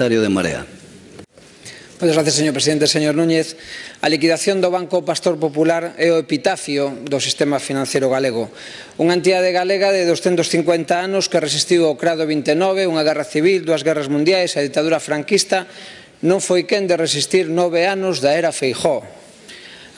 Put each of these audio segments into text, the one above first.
Parlamentario de Marea. Moitas gracias, señor presidente. Señor Núñez, a liquidación do Banco Pastor Popular é o epitafio do sistema financiero galego. Unha entidade galega de 250 anos que resistiu ao crado 29, unha guerra civil, dúas guerras mundiais, a ditadura franquista, non foi quen de resistir nove anos da era Feijó,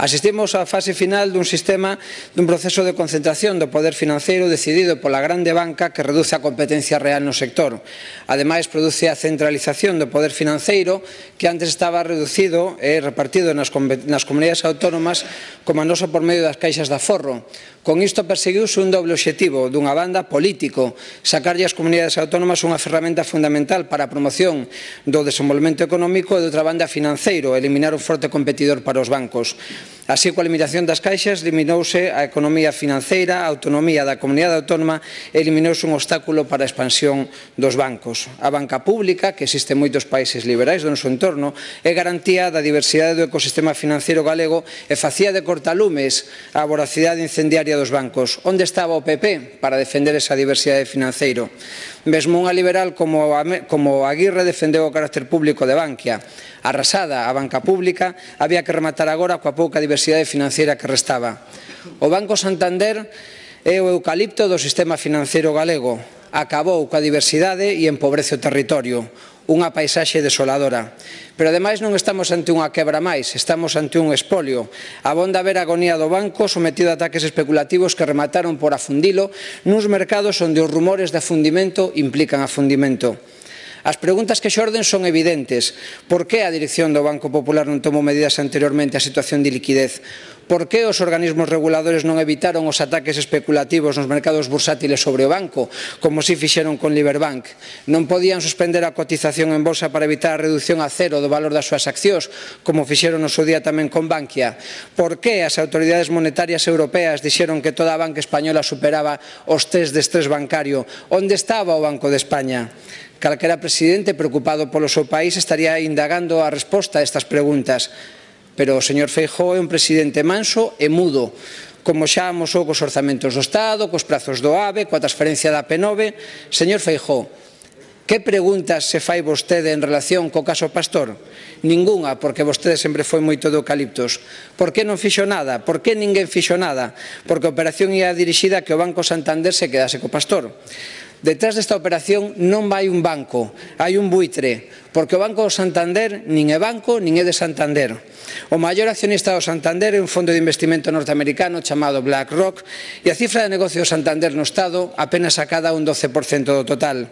Asistimos á fase final dun sistema dun proceso de concentración do poder financeiro decidido pola grande banca que reduce a competencia real no sector. Ademais, produce a centralización do poder financeiro que antes estaba reducido e repartido nas, nas comunidades autónomas como a noso por medio das caixas de aforro, Con isto perseguiuse un doble obxectivo, dunha banda político, sacarlle ás comunidades autónomas unha ferramenta fundamental para a promoción do desenvolvemento económico e doutra banda financeiro, eliminar un forte competidor para os bancos. Así, coa limitación das caixas, eliminouse a economía financeira, a autonomía da comunidade autónoma e eliminouse un obstáculo para a expansión dos bancos. A banca pública, que existe en moitos países liberais do noso entorno, é garantía da diversidade do ecosistema financeiro galego e facía de cortalumes a voracidade incendiaria Guardia dos Bancos. Onde estaba o PP para defender esa diversidade financeiro? Mesmo unha liberal como, como Aguirre defendeu o carácter público de Bankia. Arrasada a banca pública, había que rematar agora coa pouca diversidade financeira que restaba. O Banco Santander é o eucalipto do sistema financeiro galego acabou coa diversidade e empobrece o territorio unha paisaxe desoladora. Pero ademais non estamos ante unha quebra máis, estamos ante un espolio. Abonda ver a agonía do banco sometido a ataques especulativos que remataron por afundilo nuns mercados onde os rumores de afundimento implican afundimento. As preguntas que xorden son evidentes. Por que a dirección do Banco Popular non tomou medidas anteriormente á situación de liquidez? Por que os organismos reguladores non evitaron os ataques especulativos nos mercados bursátiles sobre o banco, como si fixeron con Liberbank? Non podían suspender a cotización en bolsa para evitar a reducción a cero do valor das súas accións, como fixeron no seu día tamén con Bankia? Por que as autoridades monetarias europeas dixeron que toda a banca española superaba os test de estrés bancario? Onde estaba o Banco de España? Calquera presidente preocupado polo seu país estaría indagando a resposta a estas preguntas. Pero o señor Feijó é un presidente manso e mudo, como xa amosou cos orzamentos do Estado, cos prazos do AVE, coa transferencia da P9. Señor Feijó, que preguntas se fai vostede en relación co caso Pastor? Ninguna, porque vostede sempre foi moito de eucaliptos. Por que non fixo nada? Por que ninguén fixo nada? Porque a operación ia dirixida que o Banco Santander se quedase co Pastor. Detrás desta operación non vai un banco, hai un buitre, porque o Banco Santander nin é banco nin é de Santander. O maior accionista do Santander é un fondo de investimento norteamericano chamado BlackRock e a cifra de negocio do Santander no Estado apenas acada un 12% do total.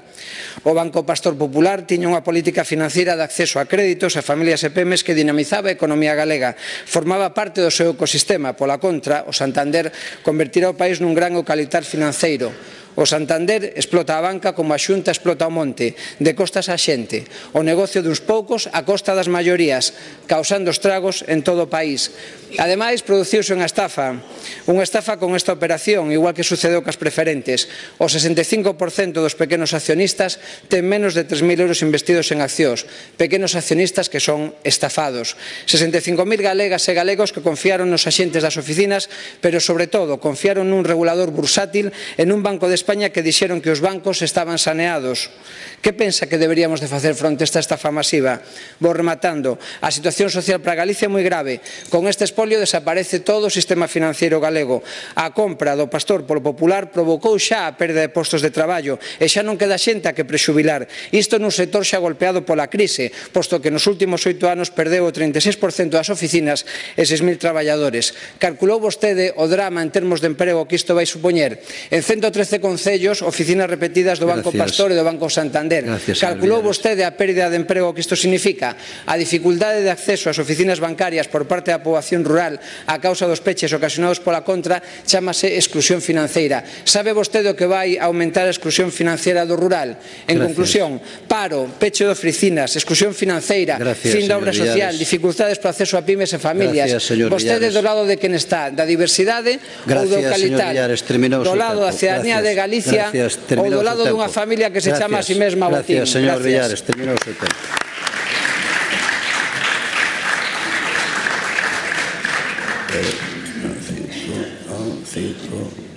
O Banco Pastor Popular tiña unha política financiera de acceso a créditos a familias e pemes que dinamizaba a economía galega. Formaba parte do seu ecosistema. Pola contra, o Santander convertirá o país nun gran eucaliptar financeiro O Santander explota a banca como a Xunta explota o monte, de costas a xente. O negocio duns poucos a costa das maiorías, causando estragos en todo o país. Ademais, produciuse unha estafa, unha estafa con esta operación, igual que sucedeu cas preferentes. O 65% dos pequenos accionistas ten menos de 3.000 euros investidos en accións, pequenos accionistas que son estafados. 65.000 galegas e galegos que confiaron nos axentes das oficinas, pero sobre todo confiaron nun regulador bursátil en un banco de España que dixeron que os bancos estaban saneados. Que pensa que deberíamos de facer fronte a esta estafa masiva? Vou rematando. A situación social para Galicia é moi grave. Con este espolio desaparece todo o sistema financiero galego. A compra do pastor polo popular provocou xa a perda de postos de traballo e xa non queda xente a que prexubilar. Isto nun sector xa golpeado pola crise, posto que nos últimos oito anos perdeu o 36% das oficinas e 6.000 traballadores. Calculou vostede o drama en termos de emprego que isto vai supoñer? En 113 concellos oficinas repetidas do Banco Gracias. Pastor e do Banco Santander. Gracias, Calculou vostede a pérdida de emprego que isto significa? A dificultade de acceso ás oficinas bancarias por parte da poboación rural a causa dos peches ocasionados pola contra chamase exclusión financeira. Sabe vostede o que vai aumentar a exclusión financeira do rural? En Gracias. conclusión, paro, peche de oficinas, exclusión financeira, Gracias, fin da obra social, dificultades para acceso a pymes e familias. Gracias, vostede Villares. do lado de quen está, da diversidade Gracias, ou do calidad, do lado da cidadanía de Galicia gracias, ou do lado dunha familia que se gracias, chama a si sí mesma Botín. Gracias, señor. Villares, terminou o seu tempo. Eh, faithful.